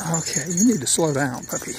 Okay, you need to slow down, puppy.